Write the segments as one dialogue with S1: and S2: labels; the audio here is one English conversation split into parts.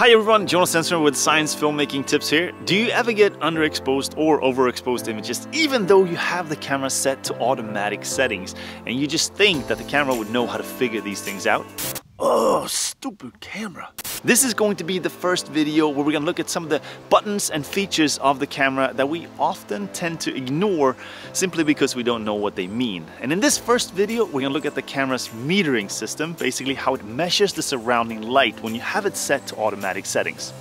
S1: Hi everyone, Jonas Stenström with Science Filmmaking Tips here. Do you ever get underexposed or overexposed images even though you have the camera set to automatic settings and you just think that the camera would know how to figure these things out? Oh, stupid camera. This is going to be the first video where we're gonna look at some of the buttons and features of the camera that we often tend to ignore simply because we don't know what they mean. And in this first video, we're gonna look at the camera's metering system, basically how it measures the surrounding light when you have it set to automatic settings.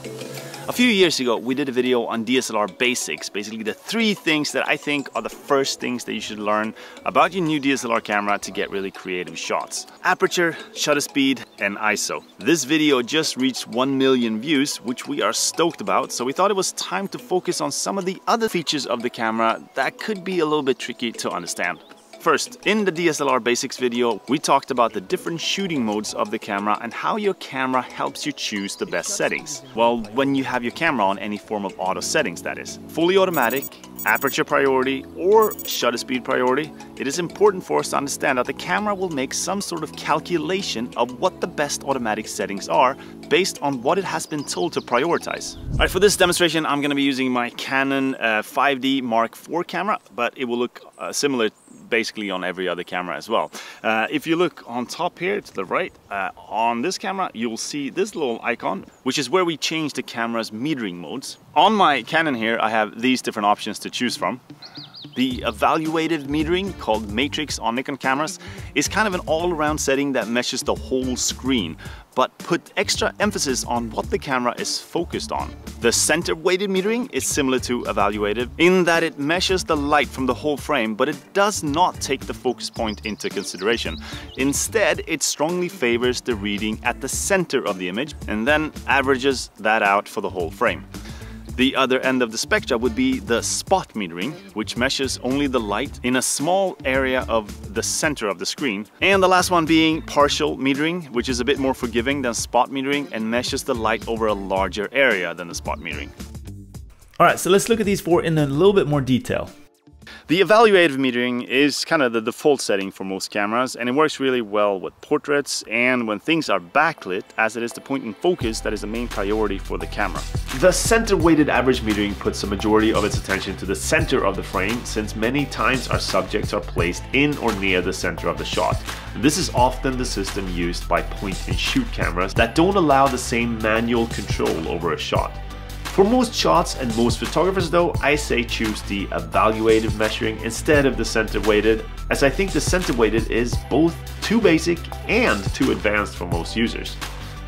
S1: A few years ago, we did a video on DSLR basics, basically the three things that I think are the first things that you should learn about your new DSLR camera to get really creative shots. Aperture, shutter speed, and ISO. This video just reached 1 million views, which we are stoked about, so we thought it was time to focus on some of the other features of the camera that could be a little bit tricky to understand. First, in the DSLR basics video, we talked about the different shooting modes of the camera and how your camera helps you choose the best settings. Well, when you have your camera on any form of auto settings that is. Fully automatic, aperture priority or shutter speed priority, it is important for us to understand that the camera will make some sort of calculation of what the best automatic settings are based on what it has been told to prioritize. All right, for this demonstration, I'm gonna be using my Canon uh, 5D Mark IV camera, but it will look uh, similar basically on every other camera as well. Uh, if you look on top here to the right, uh, on this camera, you'll see this little icon, which is where we change the camera's metering modes. On my Canon here, I have these different options to choose from. The evaluative metering, called Matrix on Nikon cameras, is kind of an all-around setting that measures the whole screen, but put extra emphasis on what the camera is focused on. The center-weighted metering is similar to evaluative in that it measures the light from the whole frame, but it does not take the focus point into consideration. Instead, it strongly favors the reading at the center of the image and then averages that out for the whole frame. The other end of the spectrum would be the spot metering, which measures only the light in a small area of the center of the screen. And the last one being partial metering, which is a bit more forgiving than spot metering and measures the light over a larger area than the spot metering.
S2: All right, so let's look at these four in a little bit more detail.
S1: The evaluative metering is kind of the default setting for most cameras and it works really well with portraits and when things are backlit as it is the point in focus that is the main priority for the camera.
S3: The center weighted average metering puts the majority of its attention to the center of the frame since many times our subjects are placed in or near the center of the shot. This is often the system used by point and shoot cameras that don't allow the same manual control over a shot. For most shots and most photographers though, I say choose the evaluative measuring instead of the center weighted, as I think the center weighted is both too basic and too advanced for most users.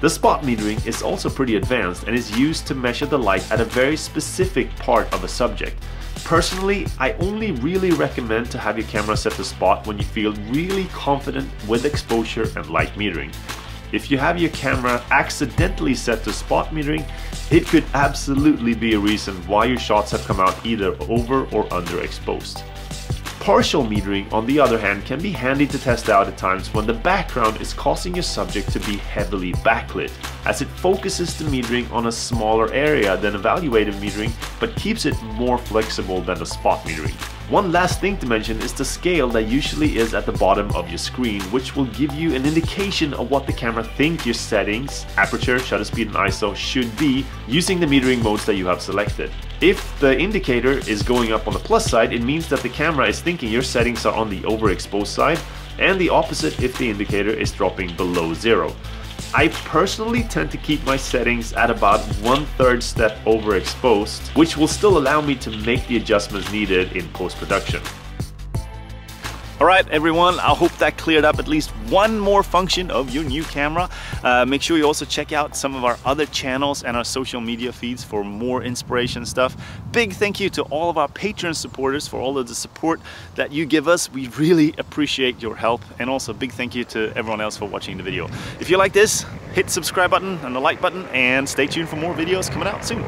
S3: The spot metering is also pretty advanced and is used to measure the light at a very specific part of a subject. Personally, I only really recommend to have your camera set to spot when you feel really confident with exposure and light metering. If you have your camera accidentally set to spot metering, it could absolutely be a reason why your shots have come out either over or underexposed. Partial metering, on the other hand, can be handy to test out at times when the background is causing your subject to be heavily backlit, as it focuses the metering on a smaller area than evaluative metering, but keeps it more flexible than the spot metering. One last thing to mention is the scale that usually is at the bottom of your screen, which will give you an indication of what the camera thinks your settings, aperture, shutter speed and ISO should be using the metering modes that you have selected. If the indicator is going up on the plus side, it means that the camera is thinking your settings are on the overexposed side, and the opposite if the indicator is dropping below zero. I personally tend to keep my settings at about one third step overexposed, which will still allow me to make the adjustments needed in post-production.
S1: Alright everyone, I hope that cleared up at least one more function of your new camera. Uh, make sure you also check out some of our other channels and our social media feeds for more inspiration stuff. Big thank you to all of our Patreon supporters for all of the support that you give us. We really appreciate your help and also big thank you to everyone else for watching the video. If you like this, hit subscribe button and the like button and stay tuned for more videos coming out soon.